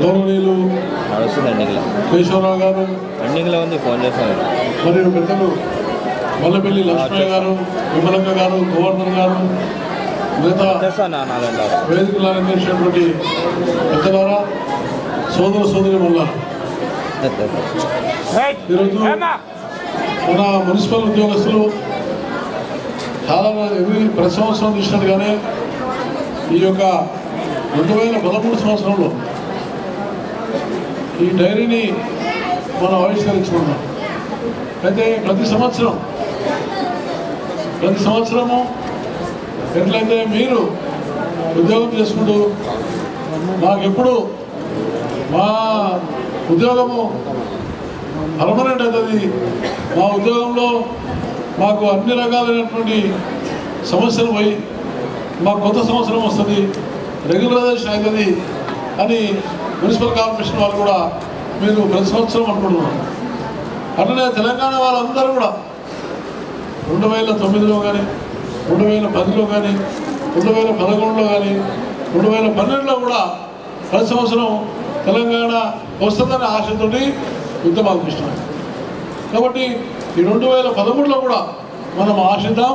గౌరవనీయులు నడుస్తుంది ఎండింగ్లో. కేశవరావు గారు ఎండింగ్లో ఉంది ఫోన్ చేస్తాను మరియు పెద్దలు మల్లపల్లి లక్ష్మయ్య గారు విమలక్క గారు గవర్నర్ గారు మిగతా వేదికలు పెద్దలారా సోదర సోదరి ఈరోజు మన మున్సిపల్ ఉద్యోగస్తులు చాలా ఎవ్రీ ప్రతి సంవత్సరం చూసినట్టుగానే ఈ యొక్క రెండు వేల పదమూడు సంవత్సరంలో ఈ డైరీని మనం ఆవిష్కరించుకున్నాం. అయితే ప్రతి సంవత్సరం ప్రతి సంవత్సరము ఎట్లయితే మీరు ఉద్యోగం చేసుకుంటూ మాకెప్పుడు మా ఉద్యోగము పర్మనెంట్ అవుతుంది. మా ఉద్యోగంలో మాకు అన్ని రకాలైనటువంటి సమస్యలు పోయి మాకు కొత్త సంవత్సరం వస్తుంది రెగ్యులరైజేషన్ అవుతుంది అని మున్సిపల్ కార్పొరేషన్ వాళ్ళు కూడా మీరు ప్రతి సంవత్సరం అనుకుంటున్నారు. అట్లనే తెలంగాణ వాళ్ళందరూ కూడా రెండు వేల తొమ్మిదిలో కానీ రెండు వేల పదిలో కానీ రెండు వేల పదకొండులో కానీ రెండు వేల పన్నెండులో కూడా ప్రతి సంవత్సరం తెలంగాణ వస్తుందనే ఆశతోటి యుద్ధమాలు కృష్ణ కాబట్టి ఈ రెండు వేల పదమూడులో కూడా మనం ఆశిద్దాం.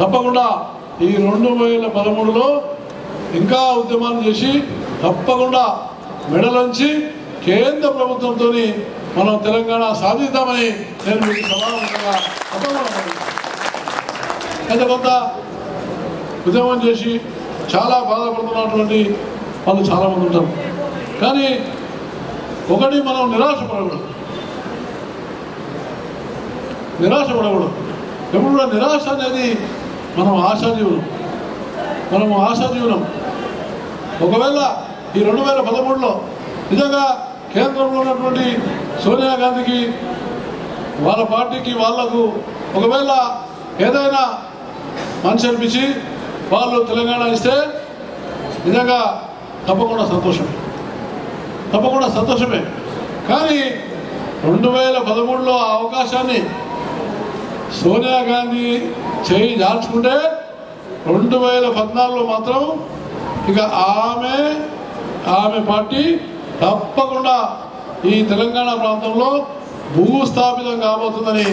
తప్పకుండా ఈ రెండు వేల పదమూడులో ఇంకా ఉద్యమాలు చేసి తప్పకుండా మెడలోంచి కేంద్ర ప్రభుత్వంతో మనం తెలంగాణ సాధిద్దామని నేను మీకు సమానంగా అయితే కొంత ఉద్యమం చేసి చాలా బాధపడుతున్నటువంటి వాళ్ళు చాలామంది ఉంటారు. కానీ ఒకటి మనం నిరాశపడకూడదు. నిరాశపడకూడదు. ఎప్పుడు కూడా నిరాశ అనేది మనం ఆశాజీవనం మనము ఆశాజీవనం ఒకవేళ ఈ రెండు వేల పదమూడులో నిజంగా కేంద్రంలో ఉన్నటువంటి సోనియా గాంధీకి వాళ్ళ పార్టీకి వాళ్ళకు ఒకవేళ ఏదైనా మనిషి అనిపించి వాళ్ళు తెలంగాణ ఇస్తే నిజంగా తప్పకుండా సంతోషమే. తప్పకుండా సంతోషమే. కానీ రెండు వేల పదమూడులో ఆ అవకాశాన్ని సోనియా గాంధీ చేయి దాల్చుకుంటే రెండు వేల పద్నాలుగులో మాత్రం ఇక ఆమె ఆమె పార్టీ తప్పకుండా ఈ తెలంగాణ ప్రాంతంలో భూస్థాపితం కాబోతుందని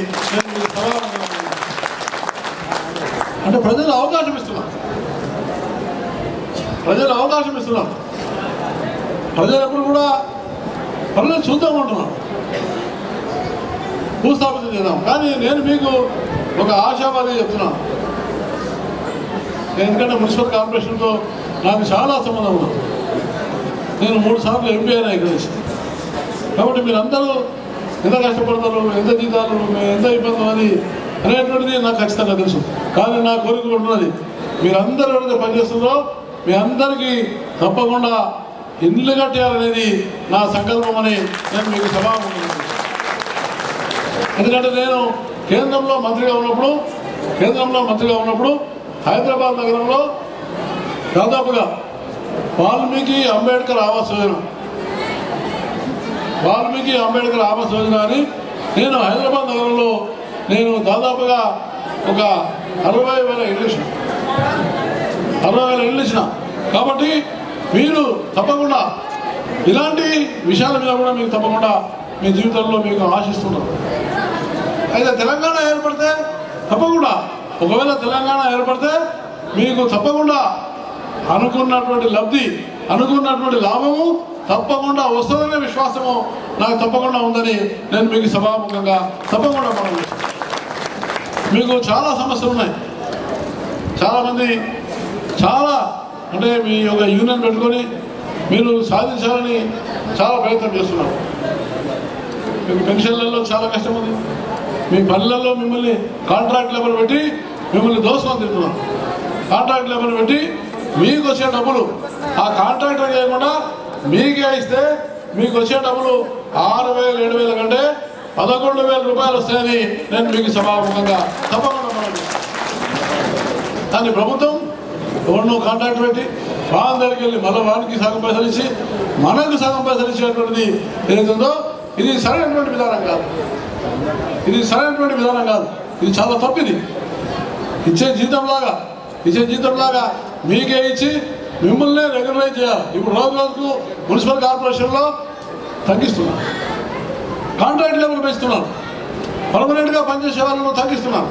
అంటే ప్రజలు అవకాశం ఇస్తున్నాం ప్రజలు అవకాశం ఇస్తున్నాం ప్రజలు ఎప్పుడు కూడా ప్రజలు చూద్దాం అంటున్నాం భూస్థాపితం చేద్దాం. కానీ నేను మీకు ఒక ఆశావాది చెప్తున్నాను. ఎందుకంటే మున్సిపల్ కార్పొరేషన్తో నాకు చాలా సంబంధం ఉంది నేను మూడు సార్లు ఎంపీ అయినా ఇక్కడ కాబట్టి మీరందరూ ఎంత కష్టపడతారు ఎంత జీతాలు ఎంత ఇబ్బంది అని అనేటువంటిది నాకు ఖచ్చితంగా తెలుసు. కానీ నా కోరిక ఉన్నది. మీరందరూ ఎవరైతే పనిచేస్తుందో మీ అందరికీ తప్పకుండా ఇల్లు కట్టేయాలనేది నా సంకల్పం అని నేను మీకు సభాముఖంగా ఎందుకంటే నేను కేంద్రంలో మంత్రిగా ఉన్నప్పుడు కేంద్రంలో మంత్రిగా ఉన్నప్పుడు హైదరాబాద్ నగరంలో దాదాపుగా వాల్మీకి అంబేద్కర్ ఆవాస్ యోజన. వాల్మీకి అంబేద్కర్ ఆవాస్ యోజన అని నేను హైదరాబాద్ నగరంలో నేను దాదాపుగా ఒక అరవై వేల ఇల్లు ఇచ్చిన. అరవై వేల ఇల్లు ఇచ్చిన. కాబట్టి మీరు తప్పకుండా ఇలాంటి విషయాల మీద కూడా మీకు తప్పకుండా మీ జీవితంలో మీకు ఆశిస్తున్నారు అయితే తెలంగాణ ఏర్పడితే తప్పకుండా ఒకవేళ తెలంగాణ ఏర్పడితే మీకు తప్పకుండా అనుకున్నటువంటి లబ్ధి అనుకున్నటువంటి లాభము తప్పకుండా వస్తుందనే విశ్వాసము నాకు తప్పకుండా ఉందని నేను మీకు సభాముఖంగా తప్పకుండా మనం మీకు చాలా సమస్యలు ఉన్నాయి. చాలామంది చాలా అంటే మీ యొక్క యూనియన్ పెట్టుకొని మీరు సాధించాలని చాలా ప్రయత్నం చేస్తున్నారు. మీకు పెన్షన్లలో చాలా కష్టం ఉంది. మీ పనులలో మిమ్మల్ని కాంట్రాక్ట్ లెవెల్ పెట్టి మిమ్మల్ని దోషం తింటున్నాం కాంట్రాక్ట్ లెవెల్ పెట్టి మీకు వచ్చే డబ్బులు. ఆ కాంట్రాక్టర్ చేయకుండా మీకే ఇస్తే మీకు వచ్చే డబ్బులు ఆరు వేలు ఏడు వేల కంటే పదకొండు వేల రూపాయలు వస్తాయని నేను మీకు సభాముఖంగా తప్పకుండా దాన్ని ప్రభుత్వం ఎవరినో కాంట్రాక్ట్ పెట్టి వాళ్ళ దగ్గరికి వెళ్ళి మళ్ళీ వానికి సగం పైసలు ఇచ్చి మనకు సగం పైసలు ఇచ్చేటువంటిది ఏదైతుందో ఇది సరైనటువంటి విధానం కాదు. ఇది సరైనటువంటి విధానం కాదు. ఇది చాలా తప్పిది. ఇచ్చే జీతంలాగా ఇచ్చే జీతంలాగా మీకే ఇచ్చి మిమ్మల్ని రెగ్యులరైజ్ చేయాలి. ఇప్పుడు రోజు రోజుకు మున్సిపల్ కార్పొరేషన్లో తగ్గిస్తున్నాం. కాంట్రాక్ట్ లెవెల్ పెంచుతున్నాం. పర్మనెంట్గా పనిచేసే వాళ్ళను తగ్గిస్తున్నారు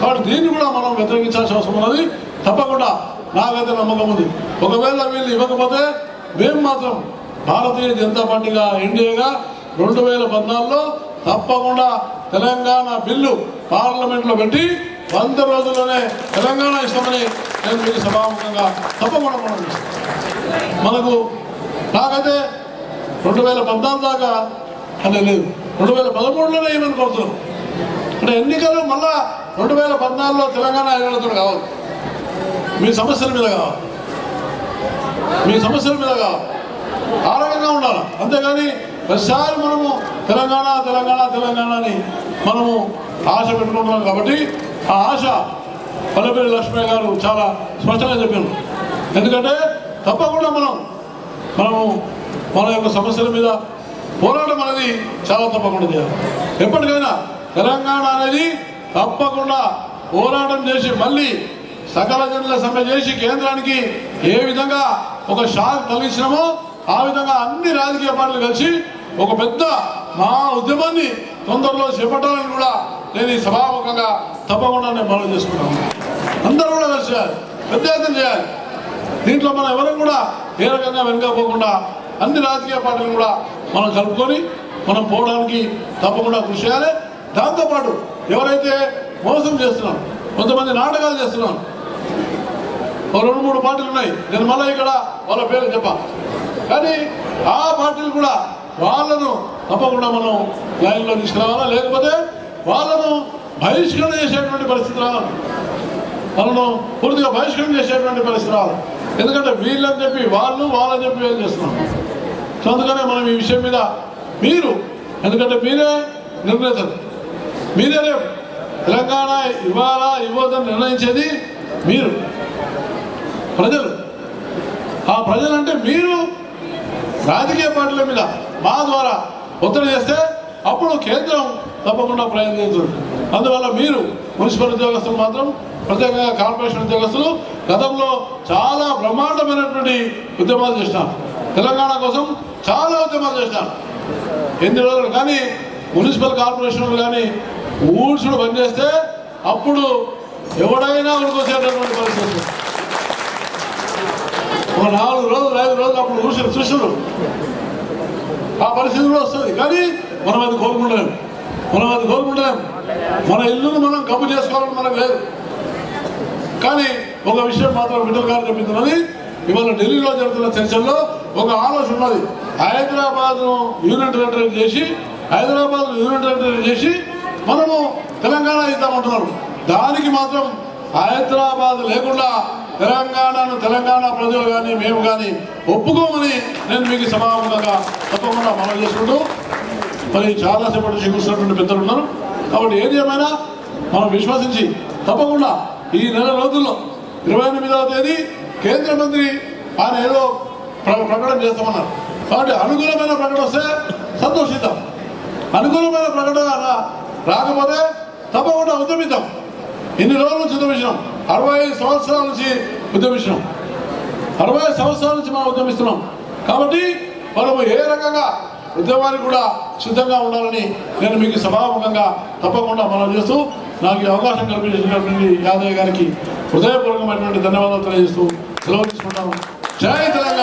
కాబట్టి దీన్ని కూడా మనం వ్యతిరేకించాల్సిన అవసరం ఉన్నది. తప్పకుండా నాకైతే నమ్మకం ఉంది. ఒకవేళ వీళ్ళు ఇవ్వకపోతే మేము మాత్రం భారతీయ జనతా పార్టీగా ఎన్డీఏగా రెండు వేల పద్నాలుగులో తప్పకుండా తెలంగాణ బిల్లు పార్లమెంట్లో పెట్టి వంద రోజుల్లోనే తెలంగాణ ఇస్తామని నేను మీకు సభాముఖంగా తప్పకుండా మనం మనకు నాకైతే రెండు వేల పద్నాలుగు దాకా అనే లేదు రెండు వేల పదమూడులోనే ఏమని కోరుతున్నాం అంటే ఎన్నికలు మళ్ళా రెండు వేల పద్నాలుగులో తెలంగాణ ఎన్నికలతో కావాలి. మీ సమస్యల మీద కావాలి. మీ సమస్యల మీద కావాలి. ఆరోగ్యంగా ఉండాలి. అంతేగాని ప్రతిసారి మనము తెలంగాణ తెలంగాణ తెలంగాణ అని మనము ఆశ పెట్టుకుంటున్నాం కాబట్టి ఆ ఆశ పల్లెపల్లి లక్ష్మయ్య గారు చాలా స్పష్టంగా చెప్పారు. ఎందుకంటే తప్పకుండా మనం మనము మన యొక్క సమస్యల మీద పోరాటం అనేది చాలా తప్పకుండా చేయాలి. ఎప్పటికైనా తెలంగాణ అనేది తప్పకుండా పోరాటం చేసి మళ్ళీ సకల జనుల సమ్మె చేసి కేంద్రానికి ఏ విధంగా ఒక షాక్ కలిగించినామో ఆ విధంగా అన్ని రాజకీయ పార్టీలు కలిసి ఒక పెద్ద మా ఉద్యమాన్ని తొందరలో చేపట్టాలని కూడా నేను ఈ సభాముఖంగా తప్పకుండా నేను మనం చేసుకున్నాను అందరూ కూడా కలిసి చేయాలి. పెద్ద ఎత్తున చేయాలి. దీంట్లో మనం ఎవరు కూడా ఏ రకంగా వెనుకపోకుండా అన్ని రాజకీయ పార్టీలు కూడా మనం కలుపుకొని మనం పోవడానికి తప్పకుండా కృషి చేయాలి. దాంతోపాటు ఎవరైతే మోసం చేస్తున్నాం కొంతమంది నాటకాలు చేస్తున్నాం ఒక రెండు మూడు పార్టీలు ఉన్నాయి. నేను మళ్ళీ ఇక్కడ వాళ్ళ పేర్లు చెప్పా. కానీ ఆ పార్టీలు కూడా వాళ్ళను తప్పకుండా మనం లైన్లో తీసుకురావాలా? లేకపోతే వాళ్ళను బహిష్కరణ చేసేటువంటి పరిస్థితి రావాలి. వాళ్ళను పూర్తిగా బహిష్కరణ చేసేటువంటి పరిస్థితి రావాలి. ఎందుకంటే వీళ్ళని చెప్పి వాళ్ళు వాళ్ళని చెప్పి ఏం చేస్తున్నాం సో అందుకనే మనం ఈ విషయం మీద మీరు ఎందుకంటే మీరే నిర్ణయితారు మీరే రేపు తెలంగాణ ఇవ్వాలా ఇవ్వదని నిర్ణయించేది మీరు. ప్రజలు. ఆ ప్రజలు అంటే మీరు రాజకీయ పార్టీల మీద మా ద్వారా ఒత్తిడి చేస్తే అప్పుడు కేంద్రం తప్పకుండా ప్రయత్నిస్తుంది అందువల్ల మీరు మున్సిపల్ ఉద్యోగస్తులు మాత్రం ప్రత్యేకంగా కార్పొరేషన్ ఉద్యోగస్తులు గతంలో చాలా బ్రహ్మాండమైనటువంటి ఉద్యమాలు చేసినారు. తెలంగాణ కోసం చాలా ఉద్యమాలు చేసినారు. ఎన్ని రోజులు? కానీ మున్సిపల్ కార్పొరేషన్లు కానీ ఊడ్చుడు పనిచేస్తే అప్పుడు ఎవడైనా ఉడికొచ్చేటటువంటి పరిస్థితి ఒక నాలుగు రోజులు ఐదు రోజులు అప్పుడు చూసారు చూసారు ఆ పరిస్థితి కూడా వస్తుంది. కానీ మనం అది కోరుకుంటలేము మనం అది కోరుకుంటలేము మన ఇల్లును మనం కప్పు చేసుకోవాలని మనకు లేదు. కానీ ఒక విషయం మాత్రం విఠల్ గారు చెప్తున్నది ఇవాళ ఢిల్లీలో జరుగుతున్న చర్చల్లో ఒక ఆలోచన ఉన్నది. హైదరాబాద్ యూనిట్ టెరిటరీ చేసి హైదరాబాద్ యూనిట్ టెరిటరీ చేసి మనము తెలంగాణ ఇద్దామంటున్నారు. దానికి మాత్రం హైదరాబాద్ లేకుండా తెలంగాణను తెలంగాణ ప్రజలు కానీ మేము కానీ ఒప్పుకోమని నేను మీకు సభాముఖంగా తప్పకుండా మనం చేసుకుంటూ మరి చాలాసేపటి నుంచి పెద్దలు ఉన్నారు. కాబట్టి ఏది ఏమైనా మనం విశ్వసించి తప్పకుండా ఈ నెల రోజుల్లో ఇరవై ఎనిమిదవ తేదీ కేంద్ర మంత్రి ఆయన ఏదో ప్ర- ప్రకటన చేస్తామన్నారు. కాబట్టి అనుకూలమైన ప్రకటన వస్తే సంతోషిద్దాం. అనుకూలమైన ప్రకటన రా- రాకపోతే తప్పకుండా ఉద్యమిద్దాం. ఇన్ని రోజుల నుంచి ఉద్యమించినాం. అరవై ఐదు సంవత్సరాల నుంచి ఉద్యమించినాం. అరవై సంవత్సరాల నుంచి మనం ఉద్యమిస్తున్నాం. కాబట్టి మనము ఏ రకంగా ఉద్యమానికి కూడా సిద్ధంగా ఉండాలని నేను మీకు సభాముఖంగా తప్పకుండా మనం చేస్తూ నాకు అవకాశం కల్పించినటువంటి యాదయ్య గారికి హృదయపూర్వకమైనటువంటి ధన్యవాదాలు తెలియజేస్తూ సెలవు తీసుకుంటాను జై తెలంగాణ!